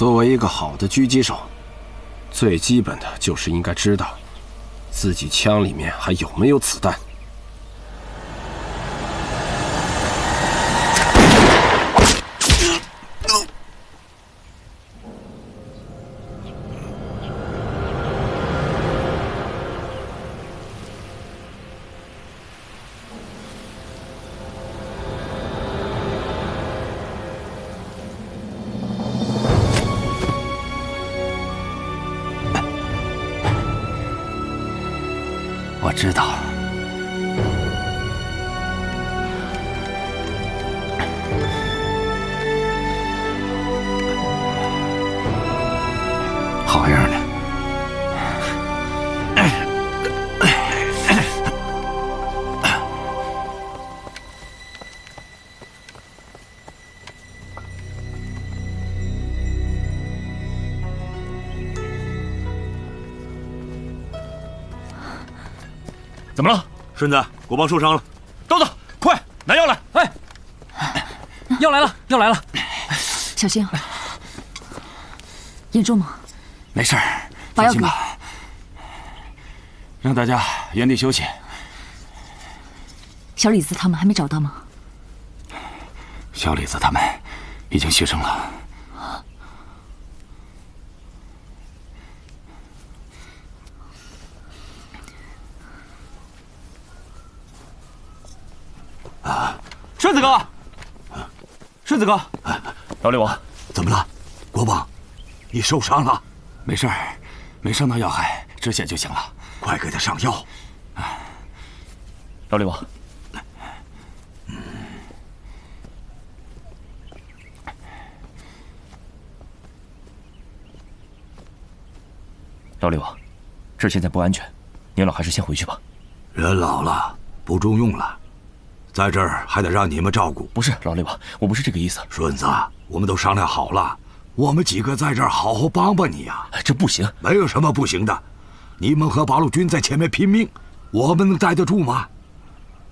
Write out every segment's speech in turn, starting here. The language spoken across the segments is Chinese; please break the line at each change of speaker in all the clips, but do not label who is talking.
作为一个好的狙击手，最基本的就是应该知道自己枪里面还有没有子弹。
知道，
顺子？国邦受伤了，
豆豆，快拿药来！哎，
药来了，药来了！
小心，严重吗？
没事儿，
把药给我。
让大家原地休息。
小李子他们还没找到吗？
小李子他们已经牺牲了。
啊，顺子哥，顺子哥，老李王，
怎么了？国宝，你受伤了？
没事儿，没伤到要害，止血就行了。
快给他上药。
老李王，老李王，这现在不安全，您老还是先回去吧。
人老了，不中用了，在这儿还得让你们照顾。
不是老六啊，我不是这个意思。
顺子，我们都商量好了，我们几个在这儿好好帮帮你呀。
这不行，
没有什么不行的。你们和八路军在前面拼命，我们能待得住吗？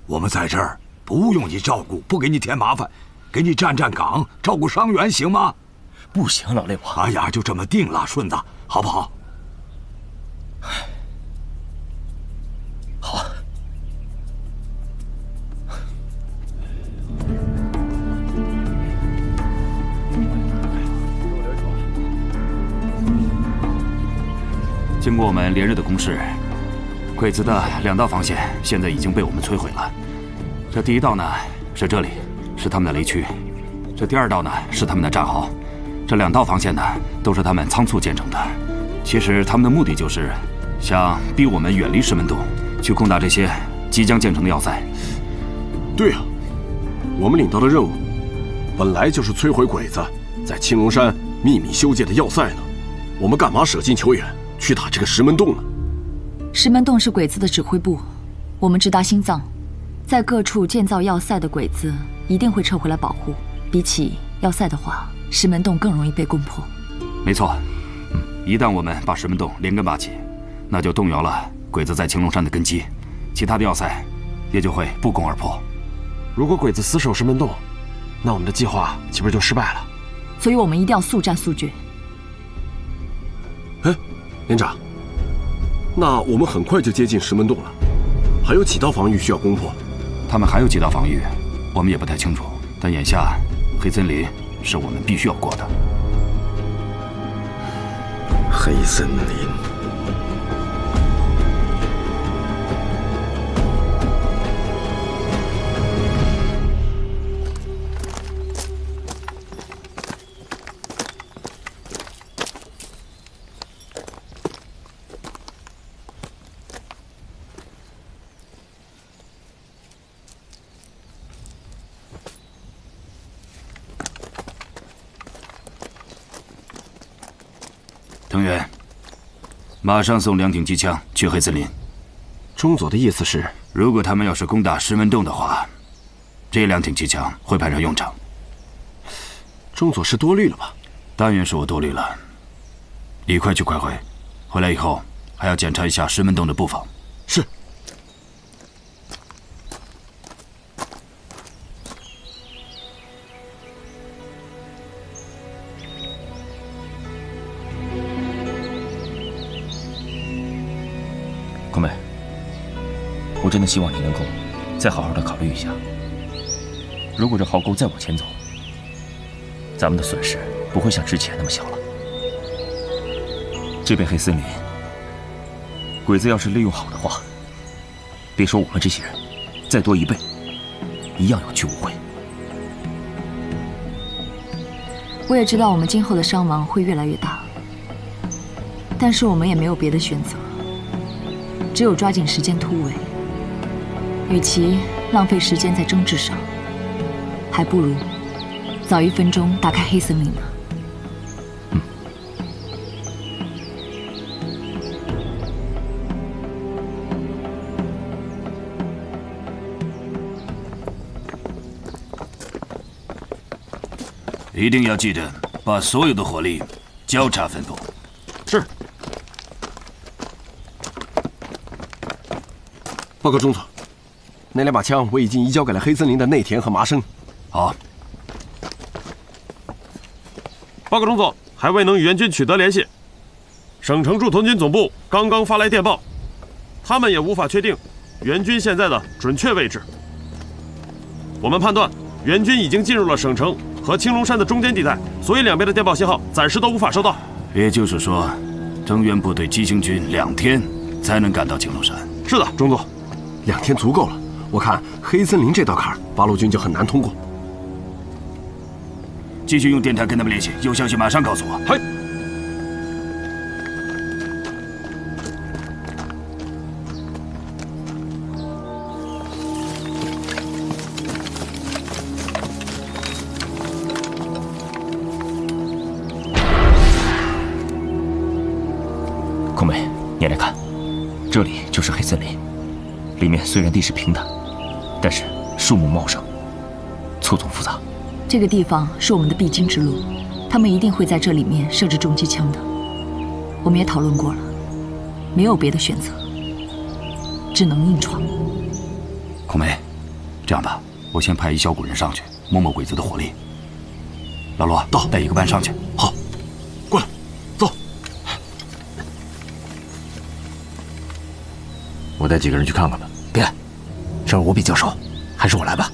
我们在这儿不用你照顾，不给你添麻烦，给你站站岗，照顾伤员，行吗？
不行，老六啊。
哎呀，就这么定了，顺子，好不好？
好。
过我们连日的攻势，鬼子的两道防线现在已经被我们摧毁了。这第一道呢是这里，是他们的雷区；这第二道呢是他们的战壕。这两道防线呢都是他们仓促建成的。其实他们的目的就是想逼我们远离石门洞，去攻打这些即将建成的要塞。
对啊，我们领到的任务本来就是摧毁鬼子在青龙山秘密修建的要塞呢，我们干嘛舍近求远？去打这个石门洞了？
石门洞是鬼子的指挥部，我们直达心脏，在各处建造要塞的鬼子一定会撤回来保护。比起要塞的话，石门洞更容易被攻破。
没错，一旦我们把石门洞连根拔起，那就动摇了鬼子在青龙山的根基，其他的要塞也就会不攻而破。
如果鬼子死守石门洞，那我们的计划岂不是就失败了？
所以我们一定要速战速决。
哎。连长，那我们很快就接近石门洞了，还有几道防御需要攻破？
他们还有几道防御，我们也不太清楚。但眼下，黑森林是我们必须要过的。
黑森林。
藤原，马上送两挺机枪去黑森林。
中佐的意思是，
如果他们要是攻打石门洞的话，这两挺机枪会派上用场。
中佐是多虑了吧？
但愿是我多虑了。你快去快回，回来以后还要检查一下石门洞的布防。
是。
我真的希望你能够再好好的考虑一下。如果这壕沟再往前走，咱们的损失不会像之前那么小了。这片黑森林，鬼子要是利用好的话，别说我们这些人，再多一倍，一样有去无回。
我也知道我们今后的伤亡会越来越大，但是我们也没有别的选择，只有抓紧时间突围。与其浪费时间在争执上，还不如早一分钟打开黑森林呢。
一定要记得把所有的火力交叉分布。
是。报告中佐，那两把枪我已经移交给了黑森林的内田和麻生。
好。
报告中佐，还未能与援军取得联系。省城驻屯军总部刚刚发来电报，他们也无法确定援军现在的准确位置。我们判断援军已经进入了省城。和青龙山的中间地带，所以两边的电报信号暂时都无法收到。
也就是说，增援部队急行军两天才能赶到青龙山。
是的，中佐，两天足够了。我看黑森林这道坎，八路军就很难通过。
继续用电台跟他们联系，有消息马上告诉我。
嗨。
这里就是黑森林，里面虽然地势平坦，树木茂盛，错综复杂。
这个地方是我们的必经之路，他们一定会在这里面设置重机枪的。我们也讨论过了，没有别的选择，只能硬闯。
孔梅，这样吧，我先派一小股人上去摸摸鬼子的火力。老罗，
到，
带一个班上去。
好。
过来，走我带几个人去看看吧。
别，这儿我比较熟，还是我来吧。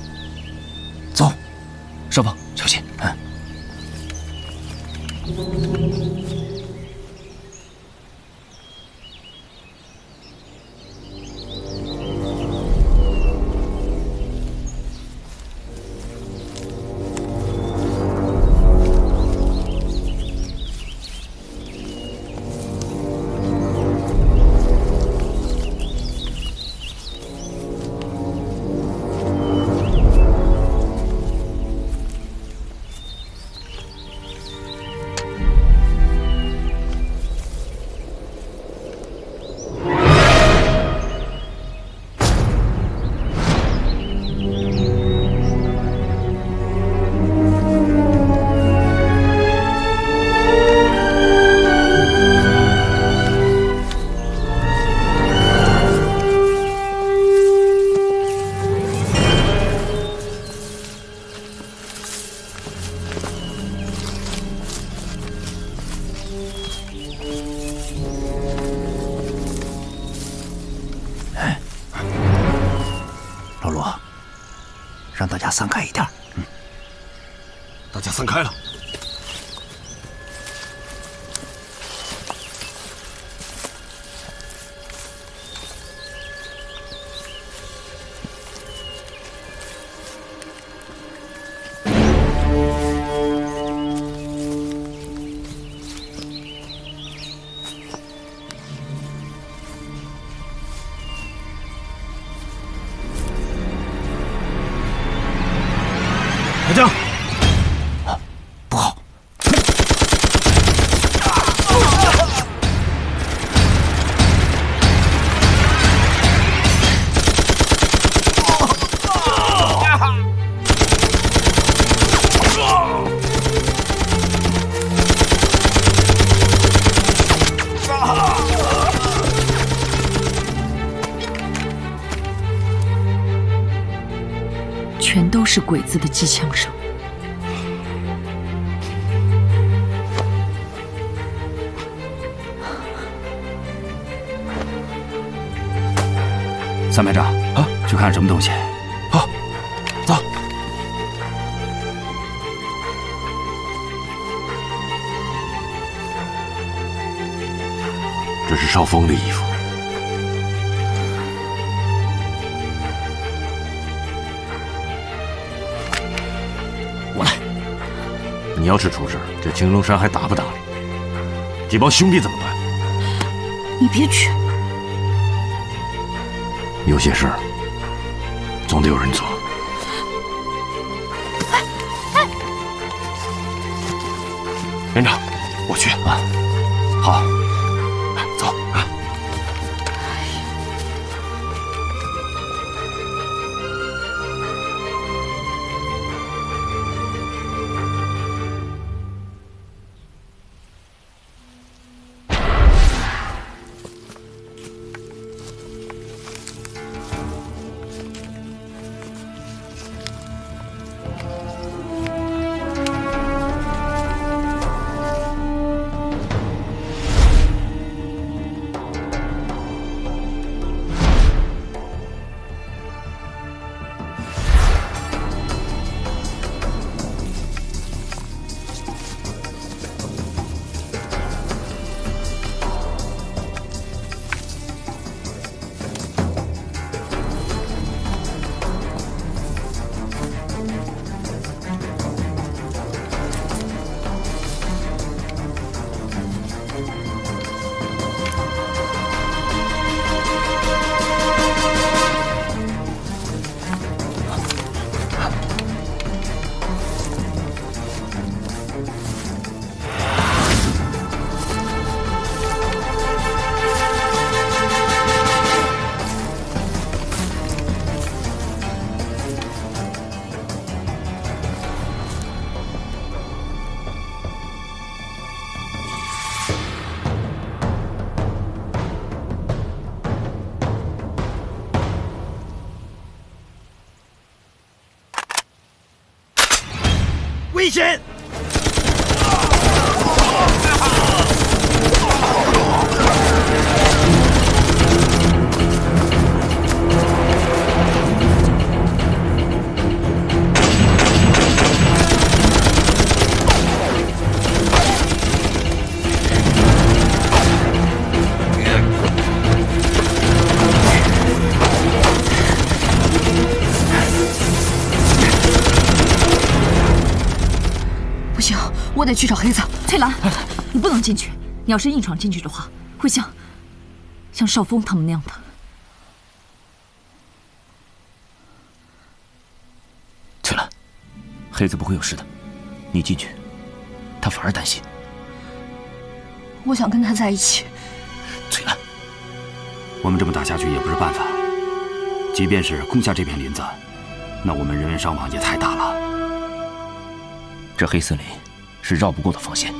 是鬼子的机枪声。
三排长啊，去看什么东西？
好，走。
这是少峰的衣服。你要是出事，这青龙山还打不打你？这帮兄弟怎么办？
你别去。
有些事儿总得有人做。连长，我去啊。
好，
险！
得去找黑子。翠兰，你不能进去。你要是硬闯进去的话，会像像少峰他们那样的。
翠兰，黑子不会有事的，你进去，他反而担心。
我想跟他在一起。
翠兰，
我们这么打下去也不是办法。即便是攻下这片林子，那我们人员伤亡也太大了。
这黑森林是绕不过的防线，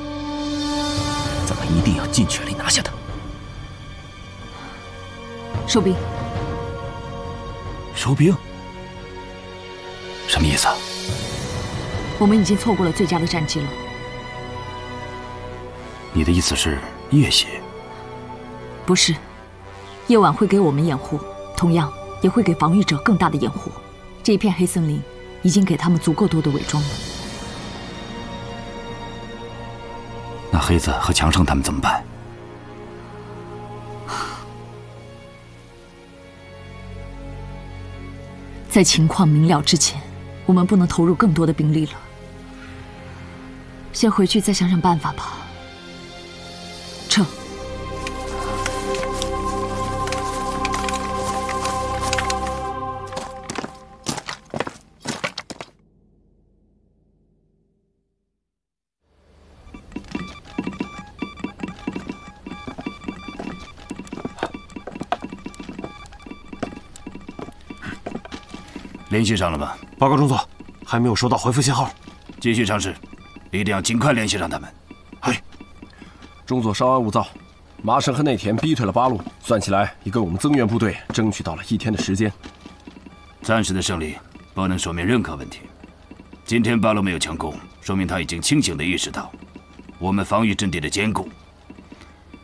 咱们一定要尽全力拿下他。
收兵。
收兵？
什么意思？
我们已经错过了最佳的战机了。
你的意思是夜袭？
不是，夜晚会给我们掩护，同样也会给防御者更大的掩护。这一片黑森林已经给他们足够多的伪装了。
那黑子和强盛他们怎么办？
在情况明了之前，我们不能投入更多的兵力了。先回去再想想办法吧。
联系上了吗？
报告中佐，还没有收到回复信号。
继续尝试，一定要尽快联系上他们。
嗨，
中佐稍安勿躁，麻生和内田逼退了八路，算起来已给我们增援部队争取到了一天的时间。
暂时的胜利不能说明任何问题。今天八路没有强攻，说明他已经清醒地意识到我们防御阵地的坚固。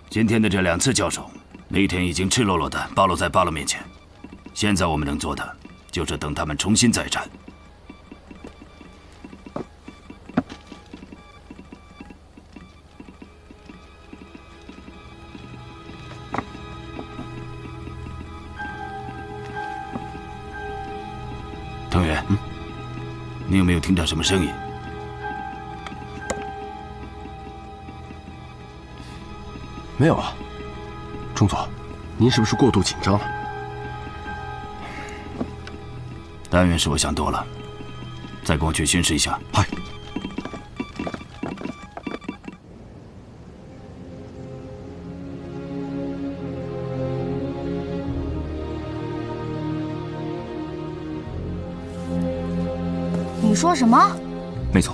今天的这两次交手，内田已经赤裸裸地暴露在八路面前。现在我们能做的，就是等他们重新再战。藤原，你有没有听到什么声音？
没有啊，中佐，您是不是过度紧张了？
但愿是我想多了。再跟我去巡视一下。
嗨。
你说什么？
没错，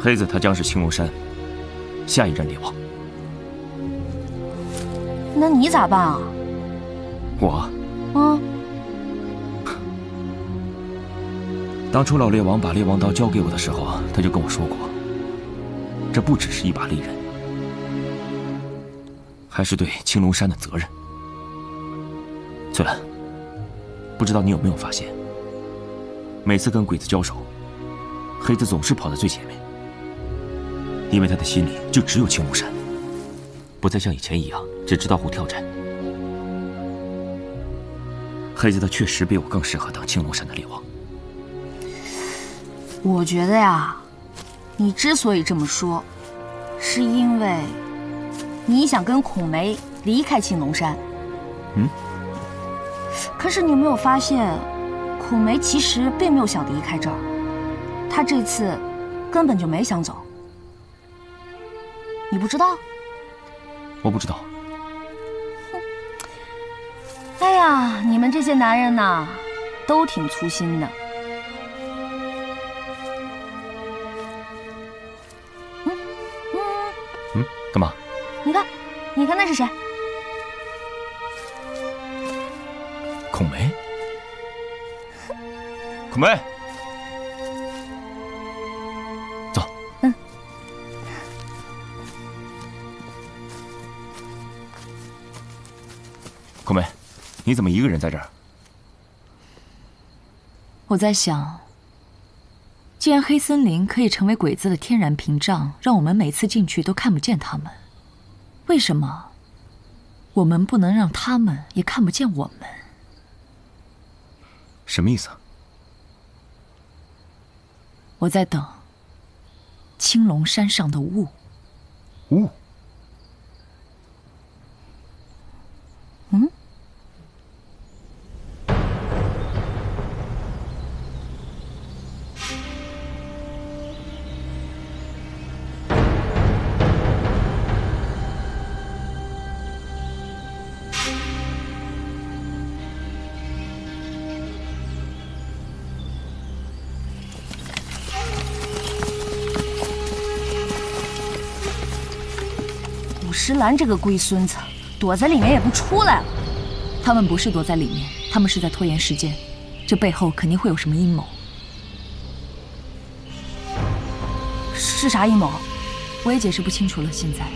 黑子他将是青龙山下一任猎王。
那你咋办啊？
我，
嗯，
当初老猎王把猎王刀交给我的时候，他就跟我说过，这不只是一把利刃，还是对青龙山的责任。翠兰，不知道你有没有发现，每次跟鬼子交手，黑子总是跑在最前面，因为他的心里就只有青龙山，不再像以前一样只知道虎跳斩。黑子他确实比我更适合当青龙山的猎王。
我觉得呀，你之所以这么说，是因为你想跟孔梅离开青龙山。
嗯。
可是你有没有发现，孔梅其实并没有想离开这儿，她这次根本就没想走。你不知道？
我不知道。
哎呀，你们这些男人呐，都挺粗心的。
干嘛？
你看，你看那是谁？
孔梅。孔梅，走。
嗯。
孔梅，你怎么一个人在这儿？
我在想，既然黑森林可以成为鬼子的天然屏障，让我们每次进去都看不见他们，为什么我们不能让他们也看不见我们？
什么意思？
我在等青龙山上的雾。
雾？
嗯？
兰这个龟孙子，躲在里面也不出来了。
他们不是躲在里面，他们是在拖延时间。这背后肯定会有什么阴谋。
是啥阴谋？
我也解释不清楚了。现在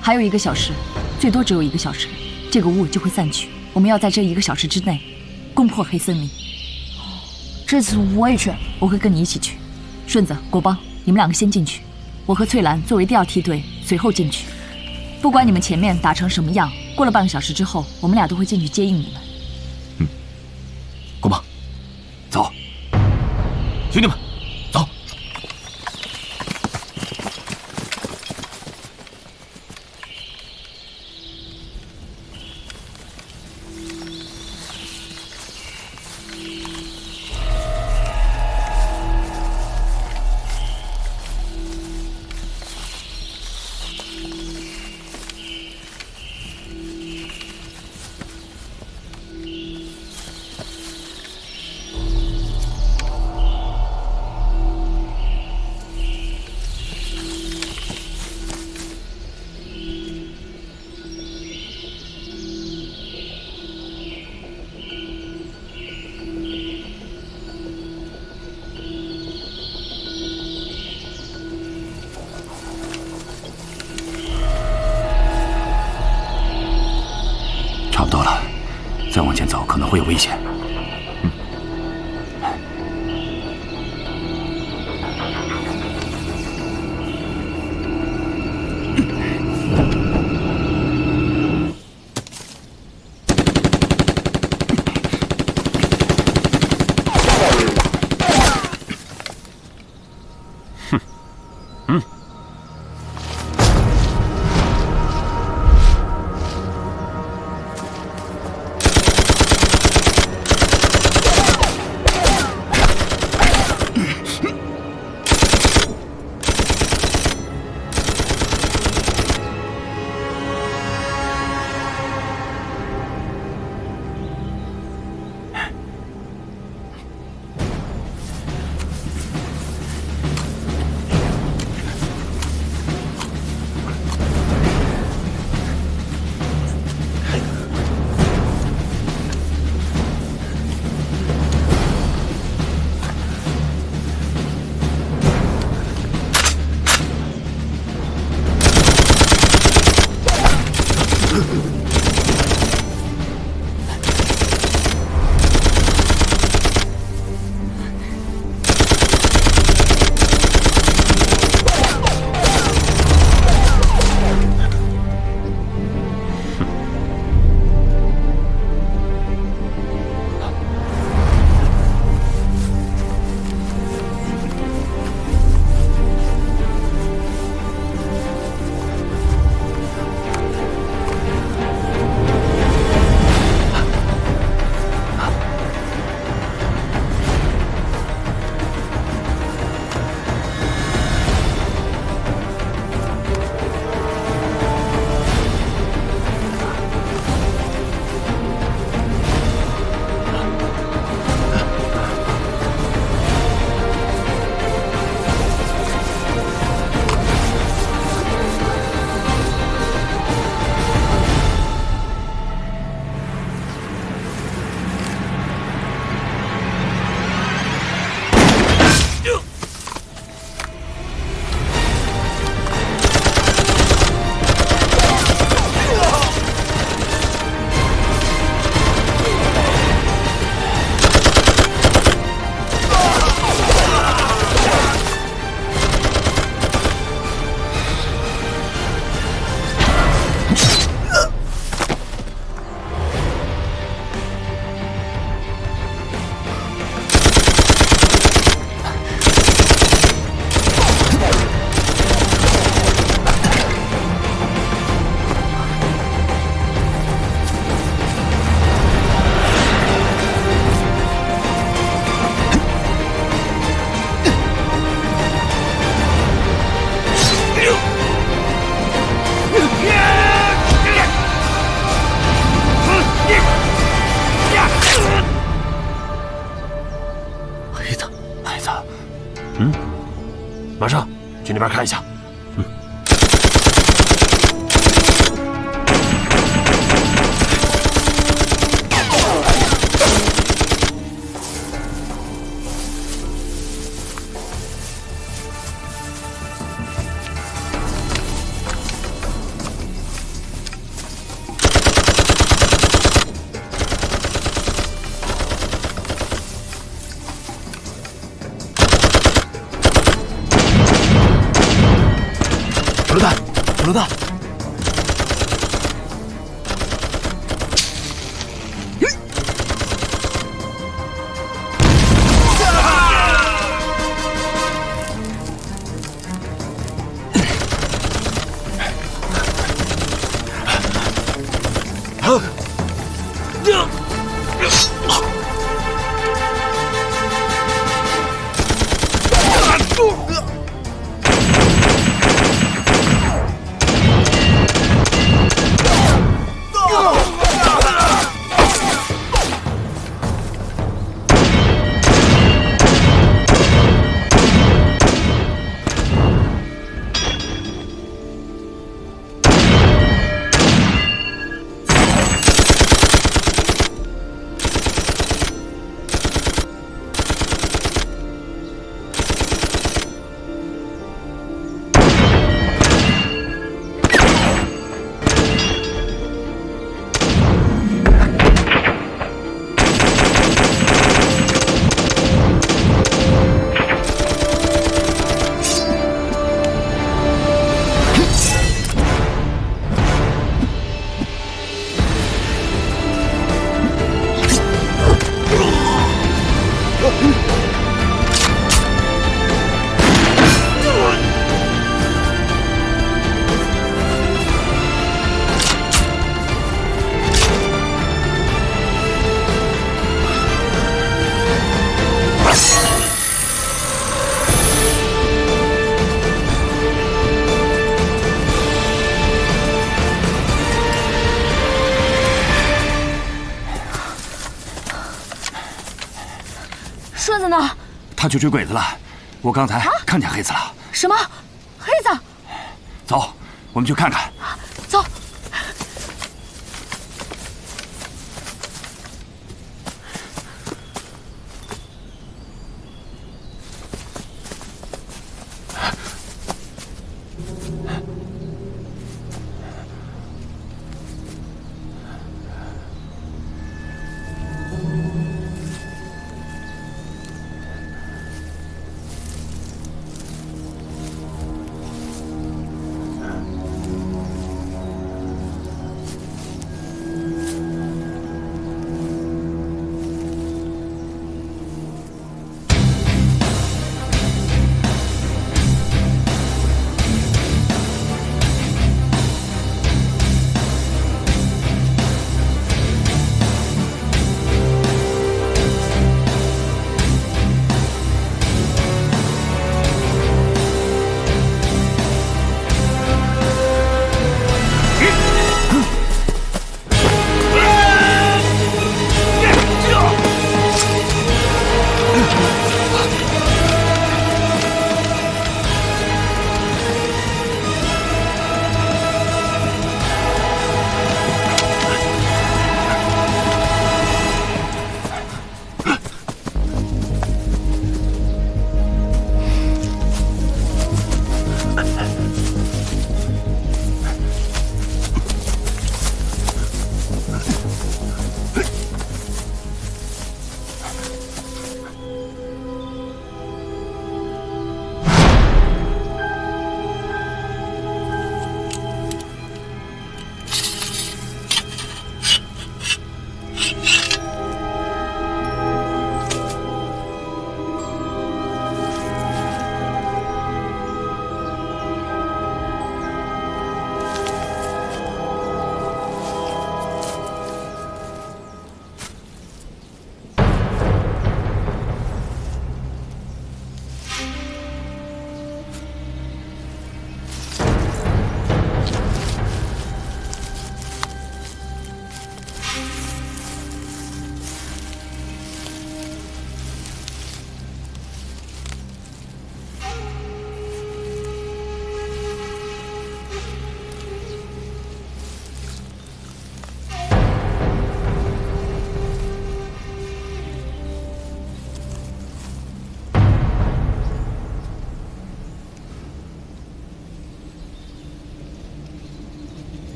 还有一个小时，最多只有一个小时，这个雾就会散去。我们要在这一个小时之内攻破黑森林。
这次我也去，
我会跟你一起去。顺子、国邦，你们两个先进去，我和翠兰作为第二梯队随后进去。不管你们前面打成什么样，过了半个小时之后，我们俩都会进去接应你们。
会
有危险。
去
追鬼子了，我刚才看见黑子了。
什么？黑子？
走，我们去看看。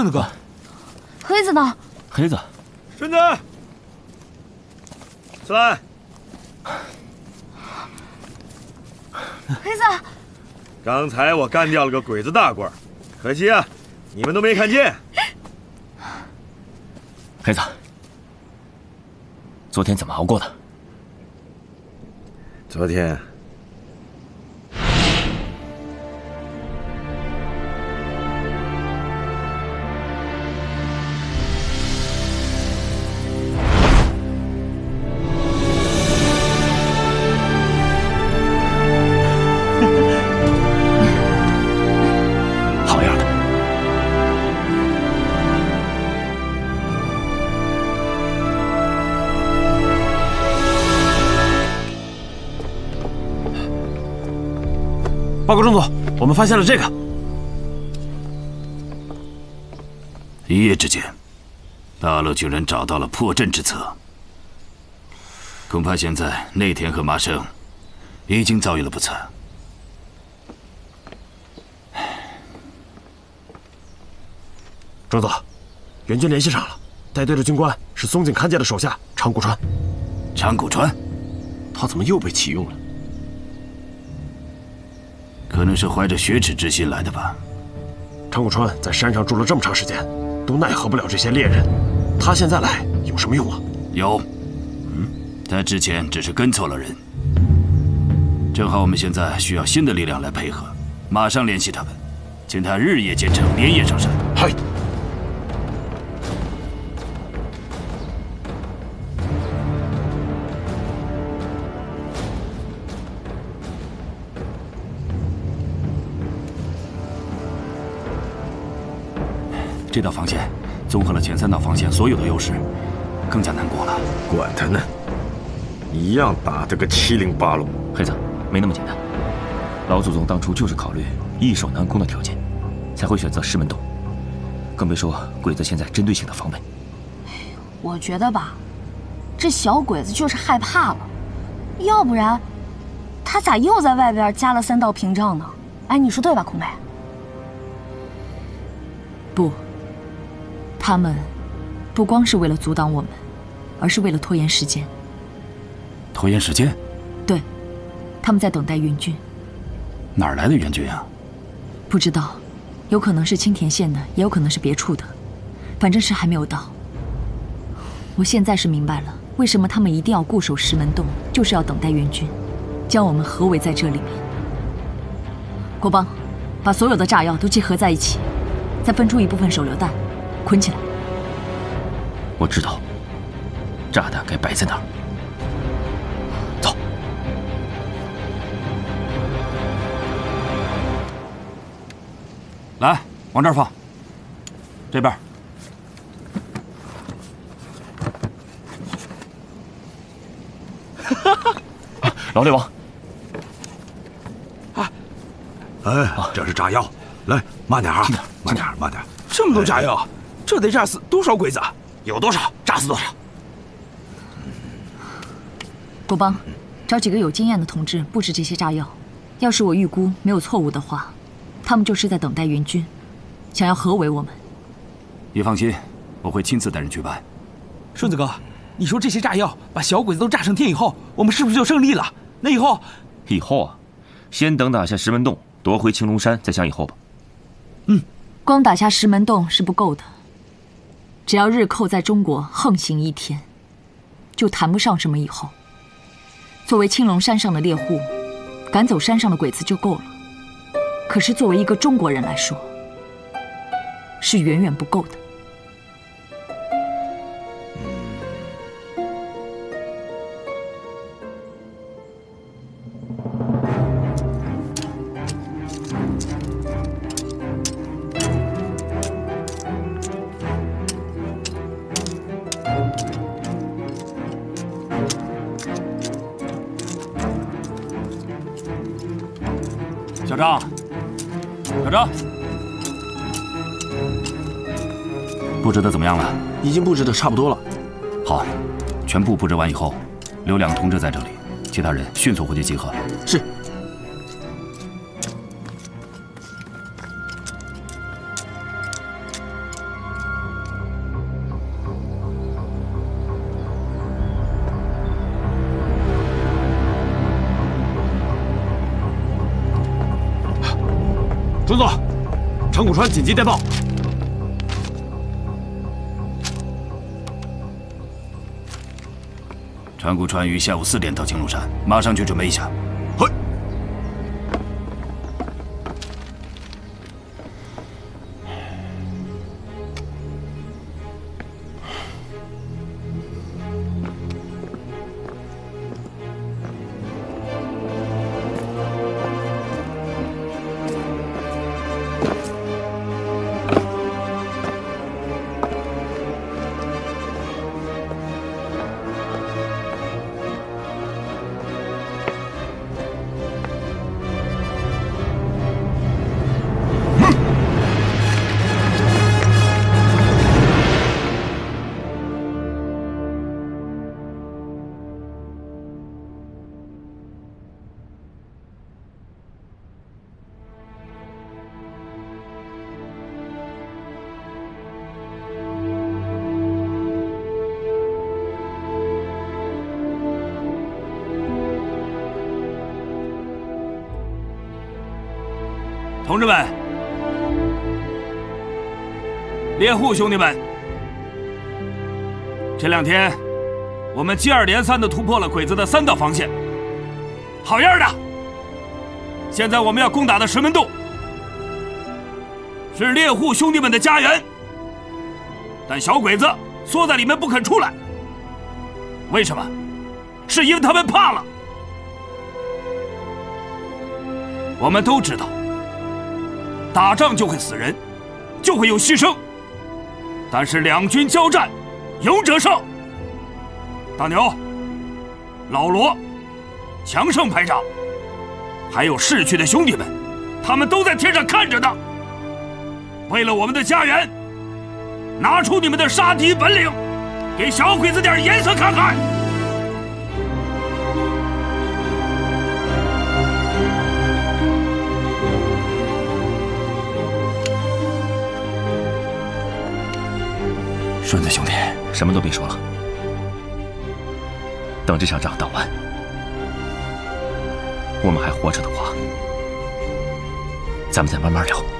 顺子哥，黑子呢？
黑子，
顺子，起来！
黑子，
刚才我干掉了个鬼子大官，可惜啊，你们都没看见。
黑子，昨天怎么熬过的？
昨天。
我们发现了这个。
一夜之间，大陆居然找到了破阵之策。恐怕现在内田和麻生已经遭遇了不测。
中佐，援军联系上了，带队的军官是松井勘介的手下长谷川。
长谷川，
他怎么又被启用了？
可能是怀着雪耻之心来的吧。
长谷川在山上住了这么长时间，都奈何不了这些猎人，他现在来有什么用啊？
有。嗯他之前只是跟错了人，正好我们现在需要新的力量来配合，马上联系他们，请他日夜兼程，连夜上山。
嗨。
这道防线综合了前三道防线所有的优势，更加难过了。
管他呢！一样打得个七零八落。
黑子，没那么简单。老祖宗当初就是考虑易守难攻的条件，才会选择石门洞。更别说鬼子现在针对性的防备。
我觉得吧，这小鬼子就是害怕了，要不然他咋又在外边加了三道屏障呢？哎，你说对吧，孔梅？
他们不光是为了阻挡我们，而是为了拖延时间。
拖延时间，
对，他们在等待援军。
哪儿来的援军啊？
不知道，有可能是青田县的，也有可能是别处的，反正是还没有到。我现在是明白了，为什么他们一定要固守石门洞，就是要等待援军，将我们合围在这里面。国邦，把所有的炸药都集合在一起，再分出一部分手榴弹，捆起来。
我知道，炸弹该摆在哪儿。
走来，往这儿放。这边。
哈哈，老猎王。
啊，哎，这是炸药。来，慢点啊，慢点，慢点。
这么多炸药，这得炸死多少鬼子？
有多少，炸死多少。
国邦，找几个有经验的同志布置这些炸药。要是我预估没有错误的话。他们就是在等待援军，想要合围我们。
你放心，我会亲自带人去办。
顺子哥，你说这些炸药把小鬼子都炸成天以后，我们是不是就胜利了？那以后，
以后啊，先等打下石门洞，夺回青龙山，再想以后吧。
嗯，光打下石门洞是不够的。只要日寇在中国横行一天，就谈不上什么以后。作为青龙山上的猎户，赶走山上的鬼子就够了。可是，作为一个中国人来说，是远远不够的。
张。小张，布置的怎么样了？
已经布置的差不多了。
好，全部布置完以后，留两个同志在这里，其他人迅速回去集合。
是。
紧急电报。
长谷川于下午四点到青龙山，马上去准备一下。同志们，猎户兄弟们，这两天我们接二连三的突破了鬼子的三道防线，好样的！现在我们要攻打的石门洞，是猎户兄弟们的家园，但小鬼子缩在里面不肯出来，为什么？是因为他们怕了。我们都知道，打仗就会死人，就会有牺牲。但是两军交战，勇者胜。大牛、老罗、强盛排长，还有逝去的兄弟们，他们都在天上看着呢。为了我们的家园，拿出你们的杀敌本领，给小鬼子点颜色看看。
顺子兄弟，什么都别说了，等这场仗打完，我们还活着的话，咱们再慢慢聊。